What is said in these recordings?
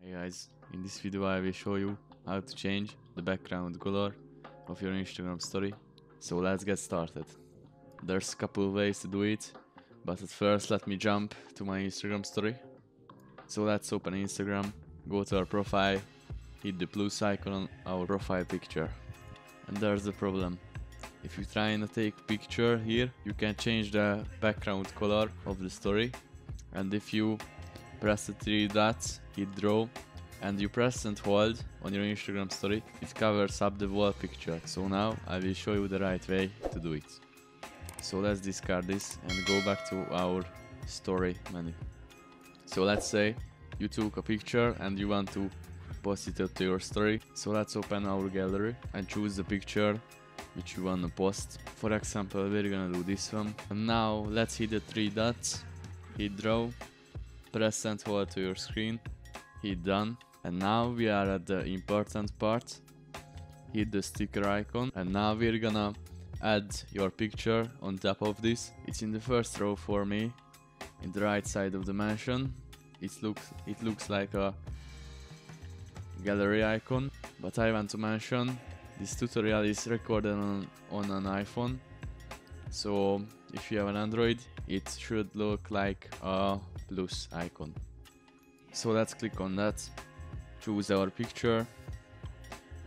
Hey guys, in this video I will show you how to change the background color of your Instagram story. So let's get started. There's a couple ways to do it, but at first let me jump to my Instagram story. So let's open Instagram, go to our profile, hit the plus icon on our profile picture. And there's the problem. If you try and take picture here, you can change the background color of the story. And if you press the three dots, hit draw, and you press and hold on your Instagram story, it covers up the wall picture. So now I will show you the right way to do it. So let's discard this and go back to our story menu. So let's say you took a picture and you want to post it to your story. So let's open our gallery and choose the picture which you want to post. For example, we're gonna do this one. And now let's hit the three dots, hit draw, press and hold to your screen, hit done. And now we are at the important part. Hit the sticker icon and now we're gonna add your picture on top of this. It's in the first row for me, in the right side of the mansion. It looks it looks like a gallery icon, but I want to mention this tutorial is recorded on, on an iPhone. So if you have an Android, it should look like a plus icon. So let's click on that, choose our picture,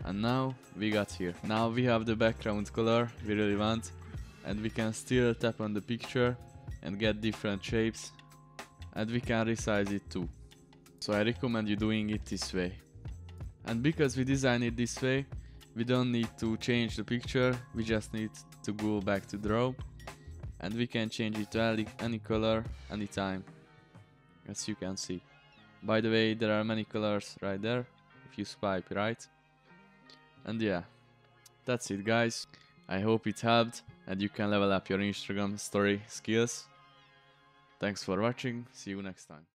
and now we got here. Now we have the background color we really want, and we can still tap on the picture and get different shapes, and we can resize it too. So I recommend you doing it this way. And because we designed it this way, we don't need to change the picture, we just need to go back to draw, and we can change it to any, any color anytime as you can see. By the way, there are many colors right there, if you swipe right. And yeah, that's it guys. I hope it helped and you can level up your Instagram story skills. Thanks for watching, see you next time.